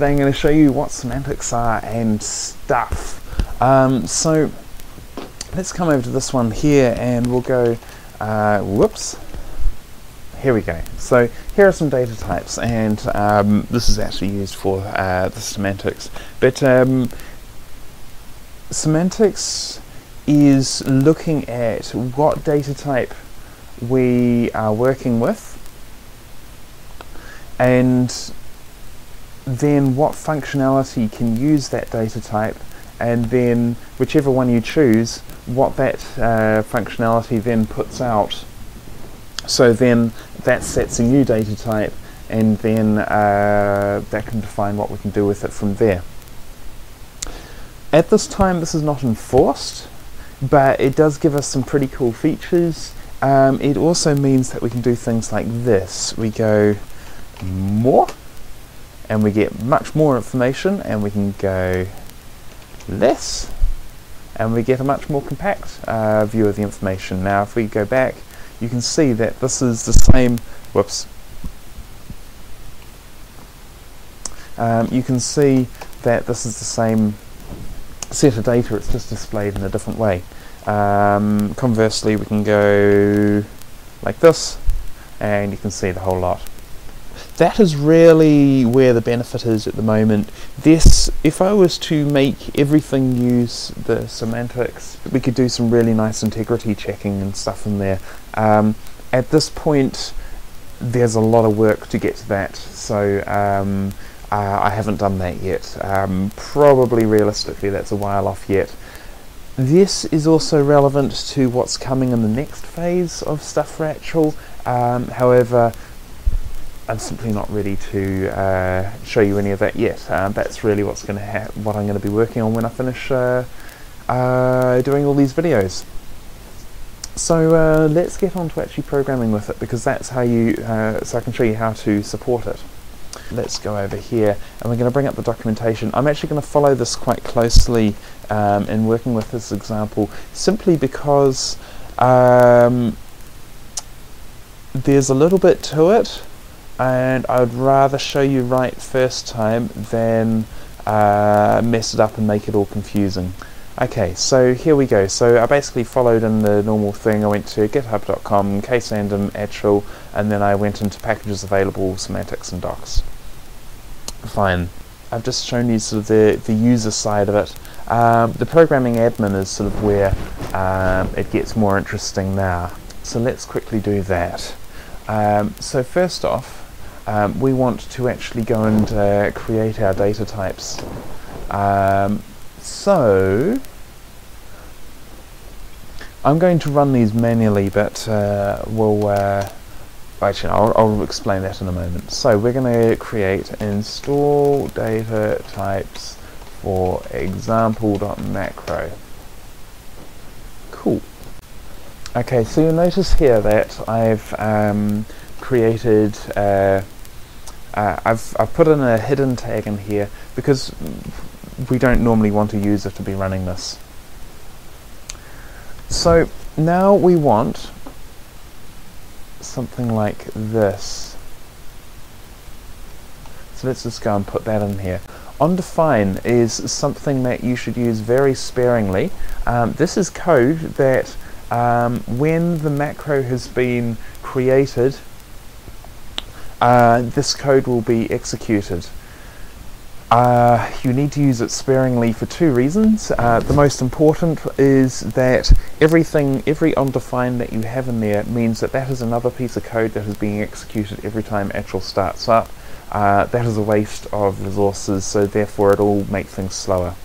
today I'm going to show you what semantics are and stuff. Um, so let's come over to this one here and we'll go, uh, whoops, here we go. So here are some data types and um, this is actually used for uh, the semantics. But um, semantics is looking at what data type we are working with and then what functionality can use that data type and then whichever one you choose what that uh, functionality then puts out so then that sets a new data type and then uh, that can define what we can do with it from there. At this time this is not enforced but it does give us some pretty cool features. Um, it also means that we can do things like this. We go more and we get much more information and we can go less and we get a much more compact uh, view of the information. Now if we go back you can see that this is the same, whoops, um, you can see that this is the same set of data, it's just displayed in a different way. Um, conversely, we can go like this, and you can see the whole lot. That is really where the benefit is at the moment. This, if I was to make everything use the semantics, we could do some really nice integrity checking and stuff in there. Um, at this point, there's a lot of work to get to that, so um, uh, I haven't done that yet. Um, probably realistically that's a while off yet. This is also relevant to what's coming in the next phase of Stuff Ratchel. Um, however, I'm simply not ready to uh, show you any of that yet. Uh, that's really what's going to what I'm going to be working on when I finish uh, uh, doing all these videos. So uh, let's get on to actually programming with it because that's how you. so I can show you how to support it let's go over here and we're going to bring up the documentation. I'm actually going to follow this quite closely um, in working with this example simply because um, there's a little bit to it and I would rather show you right first time than uh, mess it up and make it all confusing. Okay, so here we go. So I basically followed in the normal thing. I went to github.com, ksandom, Achel, and then I went into packages available, semantics, and docs. Fine. I've just shown you sort of the, the user side of it. Um, the programming admin is sort of where um, it gets more interesting now. So let's quickly do that. Um, so first off, um, we want to actually go and uh, create our data types. Um, so I'm going to run these manually, but uh, we'll uh, actually I'll, I'll, explain that in a moment. So we're going to create install data types for example.macro. Cool. Okay, so you'll notice here that I've um, created. Uh, uh, I've I've put in a hidden tag in here because we don't normally want a user to be running this. So now we want something like this. So let's just go and put that in here. OnDefine is something that you should use very sparingly. Um, this is code that um, when the macro has been created, uh, this code will be executed. Uh, you need to use it sparingly for two reasons. Uh, the most important is that everything, every onDefine that you have in there means that that is another piece of code that is being executed every time Achel starts up. Uh, that is a waste of resources, so therefore it'll make things slower.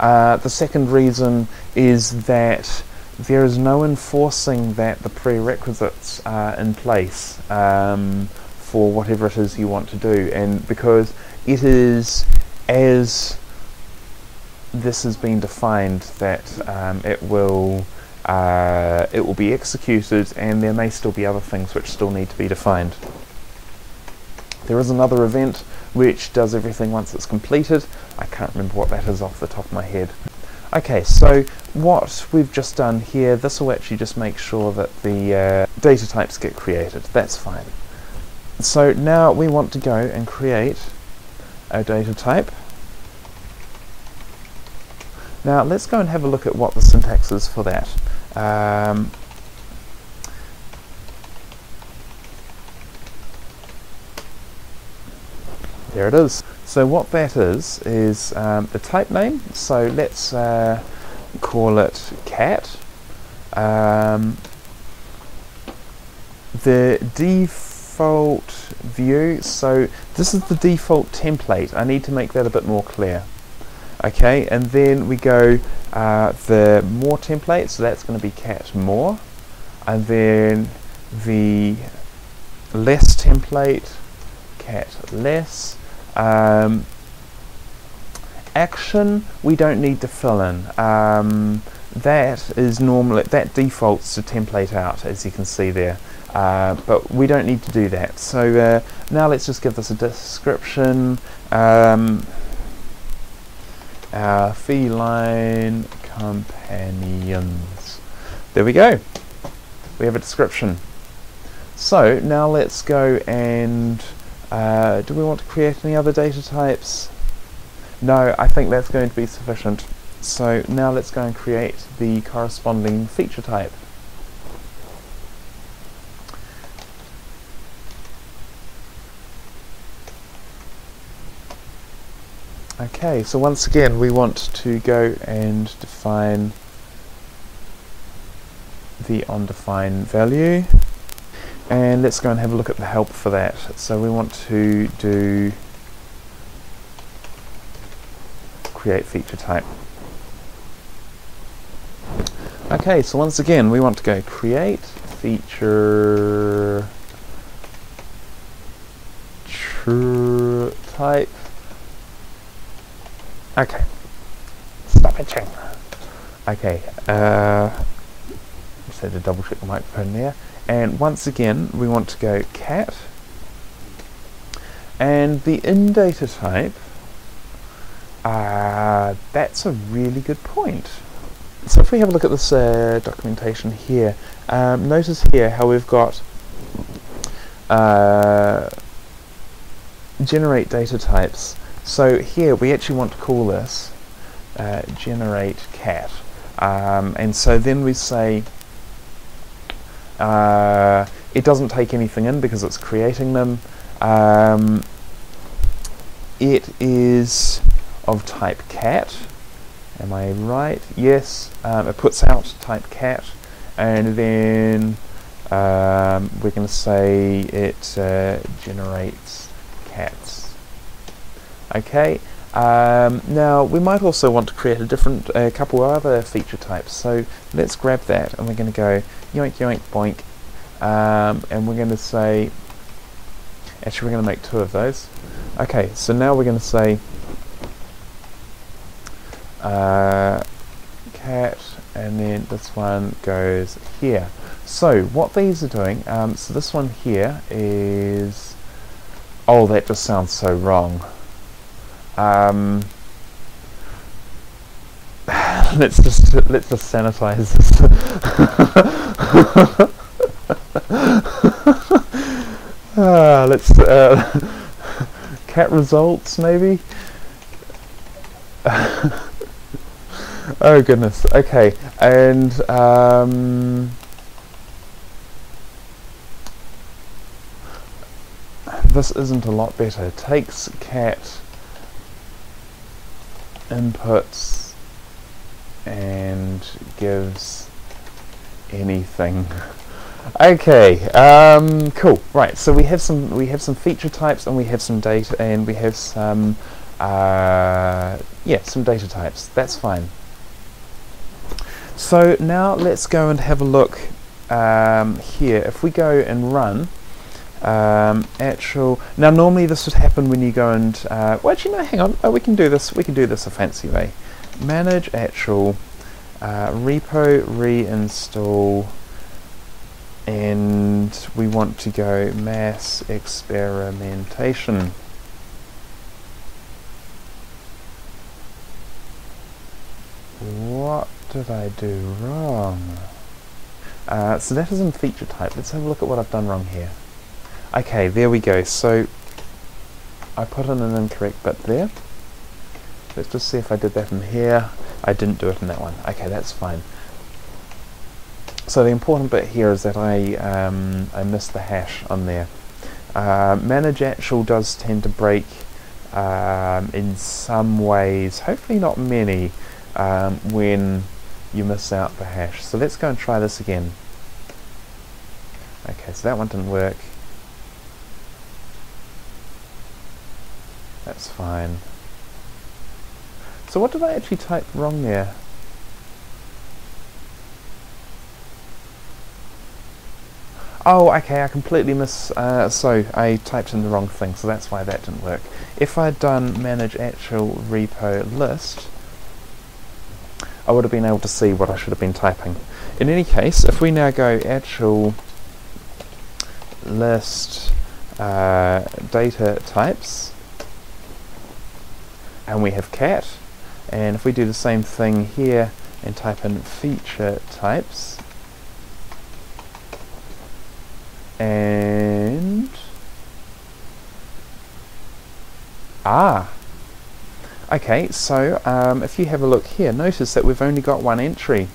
Uh, the second reason is that there is no enforcing that the prerequisites are in place. Um, for whatever it is you want to do and because it is as this has been defined that um, it will uh, it will be executed and there may still be other things which still need to be defined. There is another event which does everything once it's completed. I can't remember what that is off the top of my head. Okay, so what we've just done here, this will actually just make sure that the uh, data types get created. That's fine. So now we want to go and create a data type. Now let's go and have a look at what the syntax is for that. Um, there it is. So what that is, is um, the type name. So let's uh, call it cat. Um, the default view, so this is the default template. I need to make that a bit more clear. Okay, and then we go uh, the more template, so that's going to be cat more. And then the less template, cat less um, action we don't need to fill in. Um, that is normally that defaults to template out as you can see there. Uh, but we don't need to do that. So uh, now let's just give this a description. Um, our feline companions. There we go. We have a description. So now let's go and uh, do we want to create any other data types? No, I think that's going to be sufficient. So now let's go and create the corresponding feature type. Okay, so once again we want to go and define the onDefine value and let's go and have a look at the help for that. So we want to do create feature type. Okay, so once again we want to go create feature type. Okay, stop itching. Okay, uh, just had to double check the microphone there and once again we want to go cat. And the in data type uh, that's a really good point. So if we have a look at this uh, documentation here um, notice here how we've got uh, generate data types. So here we actually want to call this uh, generate cat. Um, and so then we say uh, it doesn't take anything in because it's creating them. Um, it is of type cat. Am I right? Yes. Um, it puts out type cat, and then um, we're going to say it uh, generates cats. Okay. Um, now we might also want to create a different, a uh, couple of other feature types. So let's grab that, and we're going to go yoink yoink boink. Um, and we're going to say actually we're going to make two of those. Okay so now we're going to say uh, cat and then this one goes here. So what these are doing um, so this one here is oh that just sounds so wrong um, let's just let's just sanitize this uh, let's uh, cat results maybe. oh goodness. Okay, and um, this isn't a lot better. Takes cat inputs and gives anything. Okay, um, cool. Right, so we have some we have some feature types and we have some data and we have some uh, yeah some data types. That's fine. So now let's go and have a look um, here. If we go and run um, Achel now normally this would happen when you go and uh, well actually no hang on oh, we can do this we can do this a fancy way. Manage Achel uh, repo reinstall and we want to go mass experimentation. What did I do wrong? Uh, so that is in feature type. Let's have a look at what I've done wrong here. Okay, there we go. So I put in an incorrect bit there. Let's just see if I did that in here. I didn't do it in that one. Okay, that's fine. So the important bit here is that I um, I missed the hash on there. Uh, manage Achel does tend to break um, in some ways, hopefully not many, um, when you miss out the hash. So let's go and try this again. Okay, so that one didn't work. That's fine. So what did I actually type wrong there? Oh, okay, I completely miss... Uh, so, I typed in the wrong thing, so that's why that didn't work. If I'd done manage Achel repo list, I would have been able to see what I should have been typing. In any case, if we now go Achel list uh, data types, and we have cat, and if we do the same thing here and type in feature types, and ah okay so um, if you have a look here notice that we've only got one entry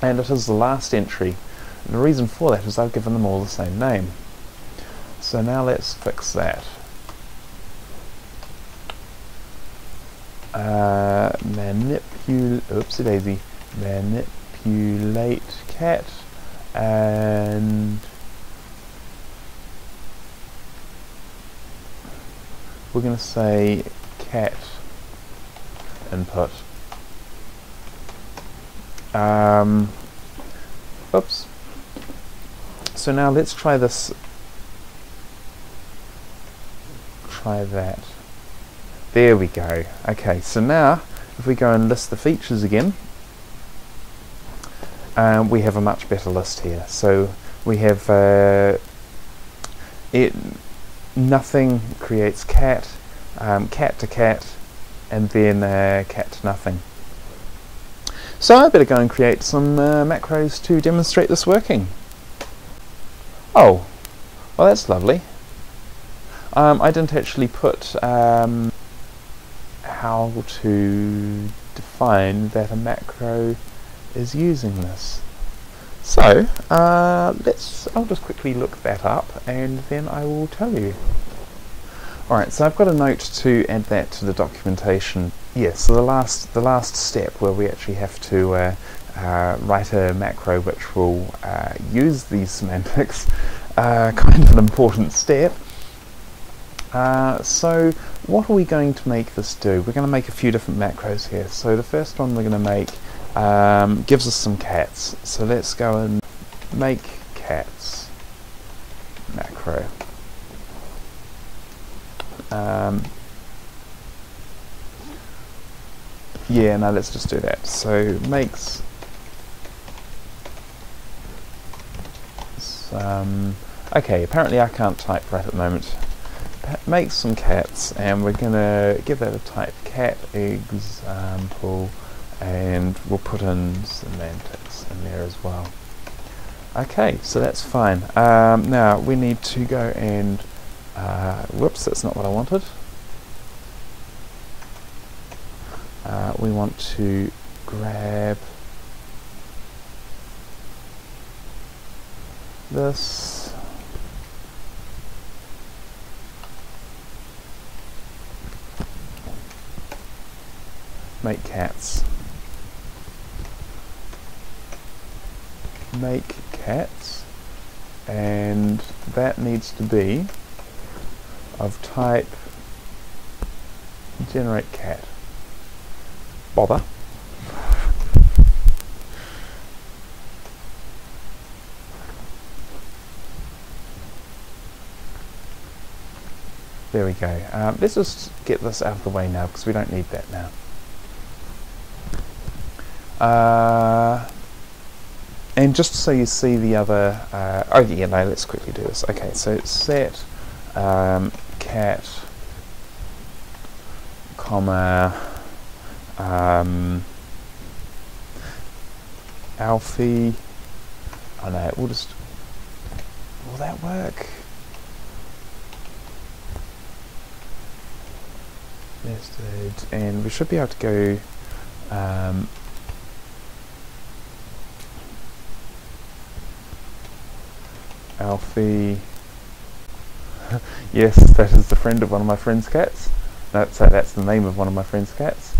and it is the last entry. And the reason for that is I've given them all the same name. So now let's fix that uh, manipul oopsie daisy manipulate cat and we're going to say cat input. Um, oops. So now let's try this. Try that. There we go. Okay, so now if we go and list the features again, um, we have a much better list here. So we have uh, it. Nothing creates cat, um, cat to cat, and then uh, cat to nothing. So I better go and create some uh, macros to demonstrate this working. Oh, well that's lovely. Um, I didn't actually put um, how to define that a macro is using this. So, uh, let's, I'll just quickly look that up and then I will tell you. Alright, so I've got a note to add that to the documentation. Yes, yeah, so the last, the last step where we actually have to uh, uh, write a macro which will uh, use these semantics, uh, kind of an important step. Uh, so what are we going to make this do? We're going to make a few different macros here. So the first one we're going to make um, gives us some cats. So let's go and make cats macro. Um, yeah, no, let's just do that. So makes. Okay, apparently I can't type right at the moment. Makes some cats, and we're gonna give that a type cat example and we'll put in semantics in there as well. Okay, so that's fine. Um, now we need to go and, uh, whoops, that's not what I wanted. Uh, we want to grab this make cats. Make cats and that needs to be of type generate cat. Bother. There we go. Um, let's just get this out of the way now because we don't need that now uh, and just so you see the other, uh, oh yeah, no, let's quickly do this. Okay, so set um, cat, comma, um, Alfie, oh no, we'll just, will that work? nested, and we should be able to go um, Alfie. yes, that is the friend of one of my friend's cats. So that's the name of one of my friend's cats.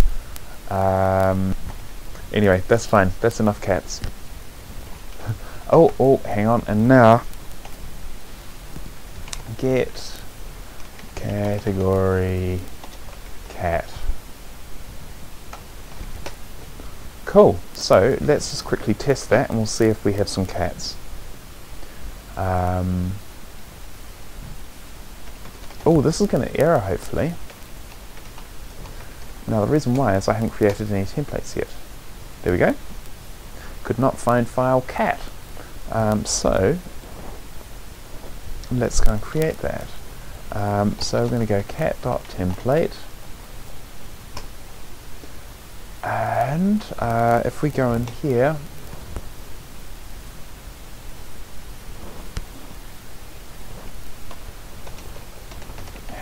Um, anyway, that's fine. That's enough cats. oh, oh, hang on. And now, get category cat. Cool. So let's just quickly test that, and we'll see if we have some cats. Um, oh, this is going to error, hopefully. Now the reason why is I haven't created any templates yet. There we go. Could not find file cat. Um, so, let's go and create that. Um, so we're going to go cat.template and uh, if we go in here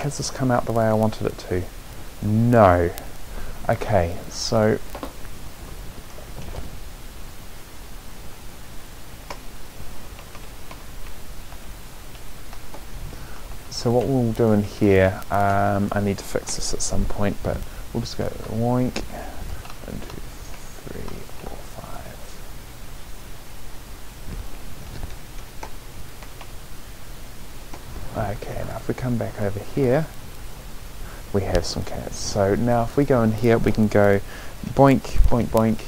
has this come out the way I wanted it to? No. Okay, so so what we'll do in here, um, I need to fix this at some point, but we'll just go oink, one, two, three, four, five. Okay, now if we come back over here, we have some cats. So now if we go in here, we can go boink, boink, boink.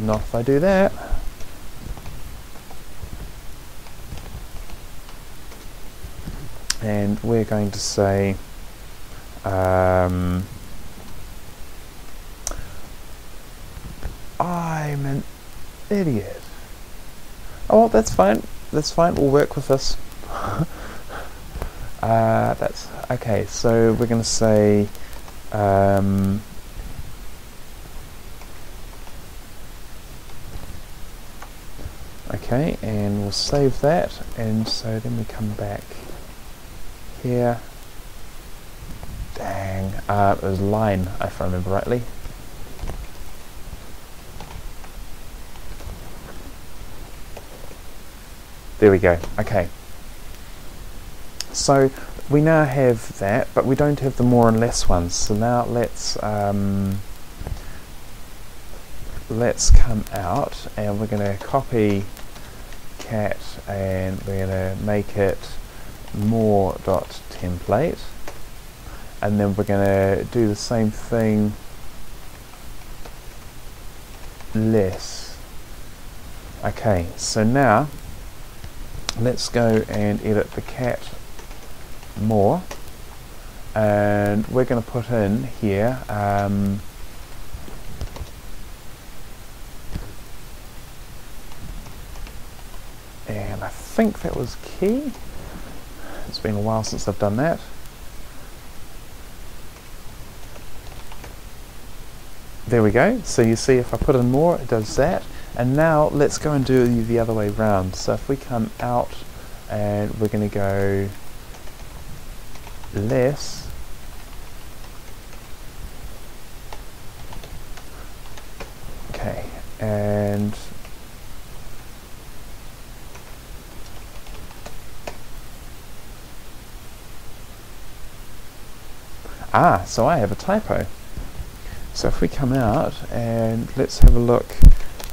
Not if I do that. And we're going to say um, I'm an idiot. Oh, that's fine. That's fine. We'll work with this. uh, that's okay. So we're going to say um, okay, and we'll save that. And so then we come back here. Dang, uh, it was line, if I remember rightly. There we go. Okay. So we now have that, but we don't have the more and less ones. So now let's um, let's come out and we're going to copy cat and we're going to make it more dot template and then we're going to do the same thing less okay so now let's go and edit the cat more. And we're going to put in here um, and I think that was key. It's been a while since I've done that. There we go. So you see if I put in more it does that. And now let's go and do the other way round. So if we come out and we're going to go less okay and ah so I have a typo. So if we come out and let's have a look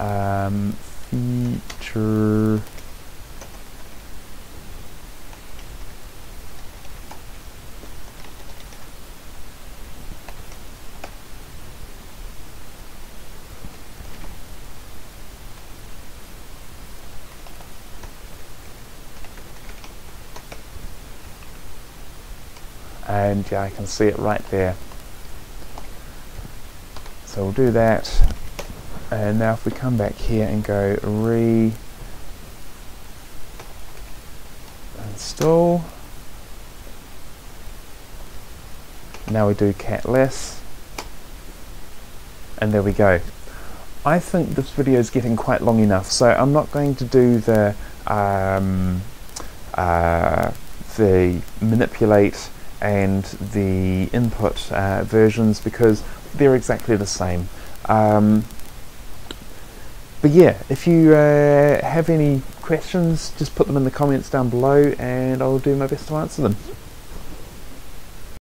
um, feature and I can see it right there. So we'll do that. And now if we come back here and go re install. Now we do cat less. And there we go. I think this video is getting quite long enough, so I'm not going to do the um, uh, the manipulate and the input uh, versions because they're exactly the same. Um, but yeah, if you uh, have any questions, just put them in the comments down below and I'll do my best to answer them.